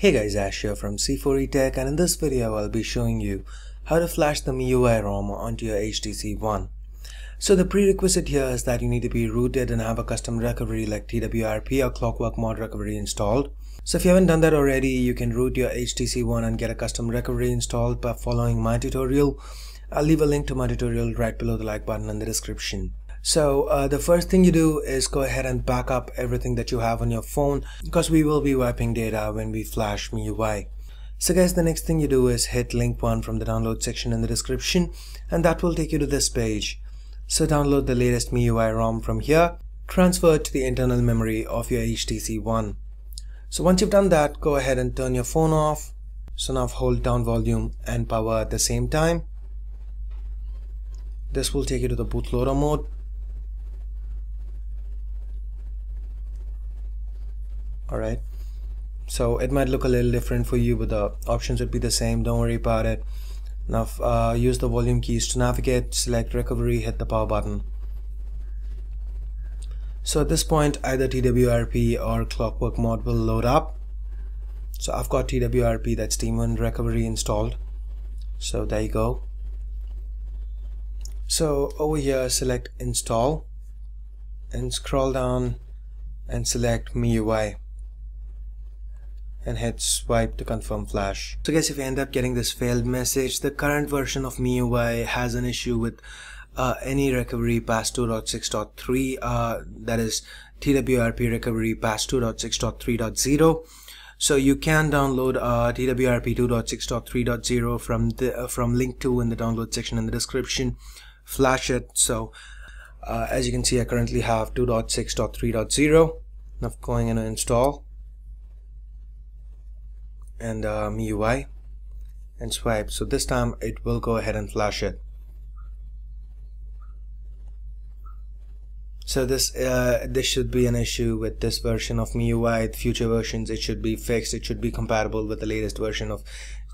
Hey guys, Ash here from C4E Tech and in this video I'll be showing you how to flash the MIUI ROM onto your HTC One. So the prerequisite here is that you need to be rooted and have a custom recovery like TWRP or Clockwork Mod recovery installed. So if you haven't done that already, you can root your HTC One and get a custom recovery installed by following my tutorial. I'll leave a link to my tutorial right below the like button in the description. So uh, the first thing you do is go ahead and back up everything that you have on your phone because we will be wiping data when we flash MIUI. So guys, the next thing you do is hit link 1 from the download section in the description and that will take you to this page. So download the latest MIUI ROM from here, transfer it to the internal memory of your HTC One. So once you've done that, go ahead and turn your phone off. So now hold down volume and power at the same time. This will take you to the bootloader mode all right so it might look a little different for you but the options would be the same. Don't worry about it. Now uh, use the volume keys to navigate. Select recovery. Hit the power button. So at this point either TWRP or clockwork mod will load up. So I've got TWRP that's TeamWin recovery installed. So there you go. So over here select install and scroll down and select MIUI and hit swipe to confirm flash. So guys if you end up getting this failed message, the current version of MIUI has an issue with uh, any recovery past 2.6.3 uh, that is TWRP recovery past 2.6.3.0 so you can download uh, TWRP 2.6.3.0 from the uh, from link 2 in the download section in the description. Flash it. So uh, as you can see I currently have 2.6.3.0 now going in and install and uh, MIUI and swipe. So this time it will go ahead and flash it. So this uh, this should be an issue with this version of MIUI future versions it should be fixed. It should be compatible with the latest version of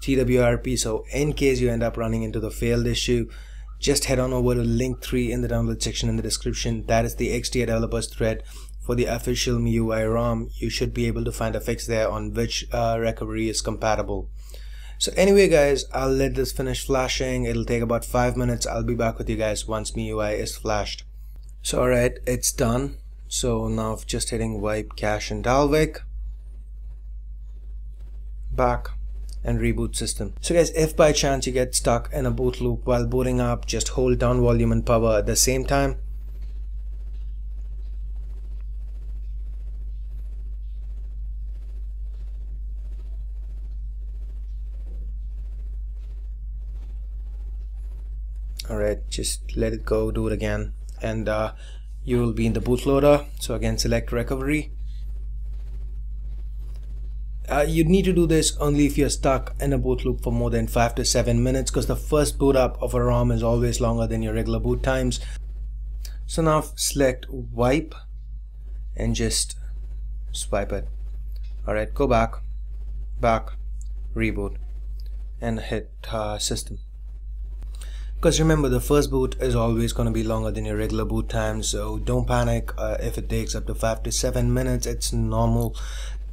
TWRP so in case you end up running into the failed issue just head on over to link 3 in the download section in the description. That is the XDA developers thread for the official MIUI ROM, you should be able to find a fix there on which uh, recovery is compatible. So anyway guys, I'll let this finish flashing. It'll take about 5 minutes. I'll be back with you guys once MIUI is flashed. So alright, it's done. So now just hitting wipe cache and Dalvik. Back and reboot system. So guys, if by chance you get stuck in a boot loop while booting up, just hold down volume and power at the same time all right just let it go do it again. And uh, you will be in the bootloader so again select recovery. Uh, you need to do this only if you're stuck in a boot loop for more than 5 to 7 minutes because the first boot up of a ROM is always longer than your regular boot times. So now select wipe and just swipe it. Alright go back back reboot and hit uh, system because remember the first boot is always going to be longer than your regular boot time so don't panic uh, if it takes up to five to seven minutes it's normal.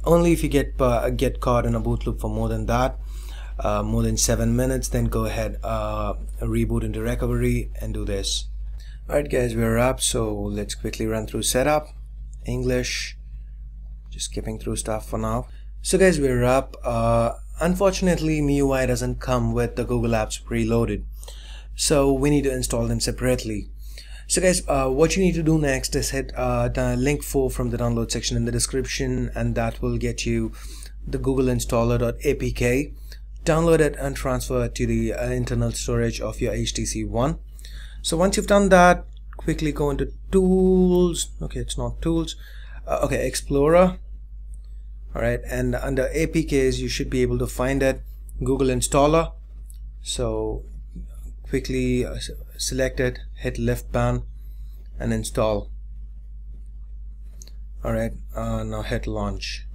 Only if you get uh, get caught in a boot loop for more than that uh, more than seven minutes then go ahead uh, reboot into recovery and do this. Alright guys we're up so let's quickly run through setup English just skipping through stuff for now. So guys we're up uh, unfortunately MIUI doesn't come with the Google Apps preloaded so we need to install them separately. So guys uh, what you need to do next is hit uh, the link 4 from the download section in the description and that will get you the google installer.apk download it and transfer it to the uh, internal storage of your HTC One. So once you've done that quickly go into tools. Okay it's not tools. Uh, okay explorer. All right and under apks you should be able to find it. Google installer. So quickly uh, select it hit left button and install. Alright uh, now hit launch.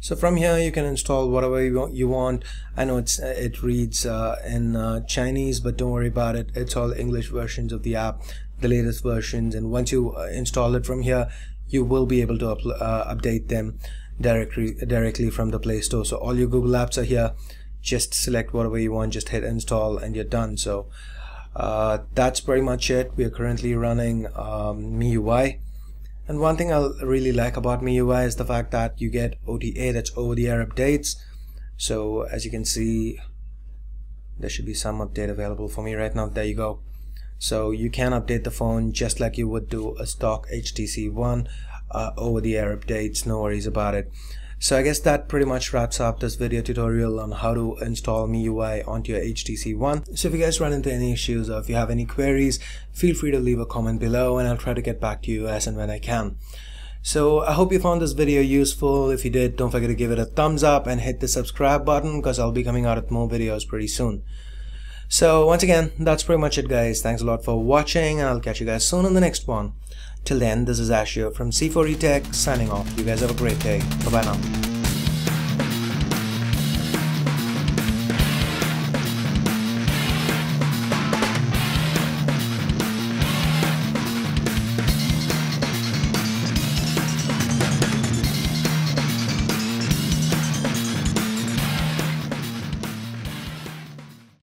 So from here you can install whatever you want. I know it's it reads uh, in uh, Chinese but don't worry about it. It's all English versions of the app the latest versions and once you uh, install it from here you will be able to uh, update them directly directly from the Play Store. So all your Google apps are here just select whatever you want just hit install and you're done. So uh, that's pretty much it. We are currently running um, MIUI. And one thing I really like about MIUI is the fact that you get OTA that's over the air updates. So as you can see there should be some update available for me right now. There you go. So you can update the phone just like you would do a stock HTC One uh, over the air updates. No worries about it so I guess that pretty much wraps up this video tutorial on how to install MIUI onto your HTC One. So if you guys run into any issues or if you have any queries, feel free to leave a comment below and I'll try to get back to you as and when I can. So I hope you found this video useful. If you did, don't forget to give it a thumbs up and hit the subscribe button because I'll be coming out with more videos pretty soon. So once again, that's pretty much it guys. Thanks a lot for watching and I'll catch you guys soon in the next one. Till then, this is Ashio from C4E Tech signing off. You guys have a great day. Bye bye now.